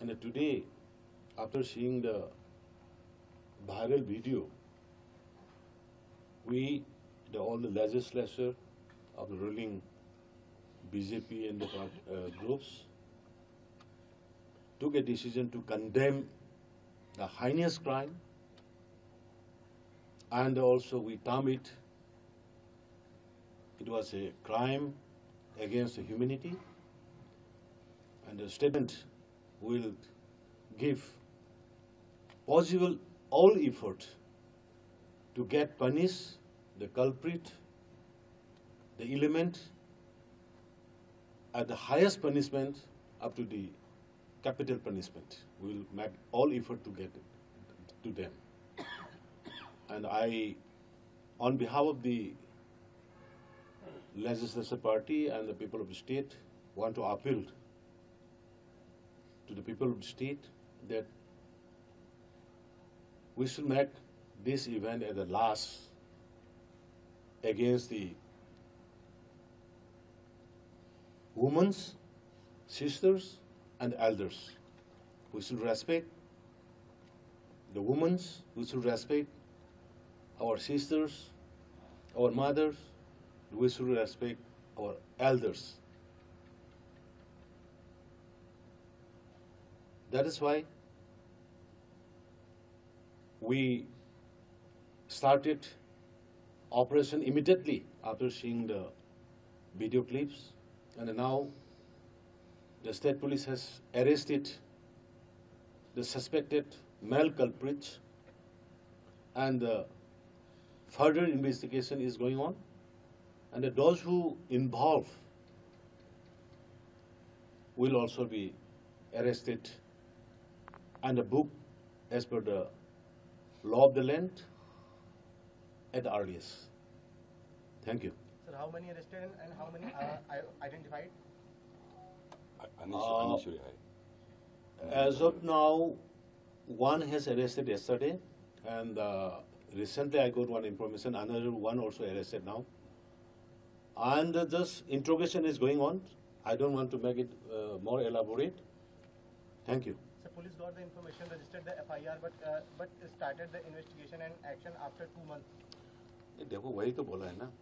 And today, after seeing the viral video, we, the, all the legislature of the ruling BJP and the uh, groups, took a decision to condemn the heinous crime, and also we term it, it was a crime against humanity, and the statement will give possible all effort to get punish the culprit, the element at the highest punishment up to the capital punishment. We will make all effort to get to them. And I, on behalf of the legislature party and the people of the state, want to appeal to the people of the state that we should make this event as the last against the women's, sisters, and elders. We should respect the women's, we should respect our sisters, our mothers, we should respect our elders. That is why we started operation immediately after seeing the video clips. And now the state police has arrested the suspected male culprits and the further investigation is going on. And those who involve will also be arrested and a book as per the law of the land at the earliest. Thank you. Sir, how many arrested and- and how many are identified? Anish, Uh, Anish Rai. As of now, one has arrested yesterday, and uh, recently I got one information, another one also arrested now. And uh, this interrogation is going on. I don't want to make it uh, more elaborate. Thank you. So police got the information, registered the FIR, but uh, but started the investigation and action after two months. देखो वही तो बोला है ना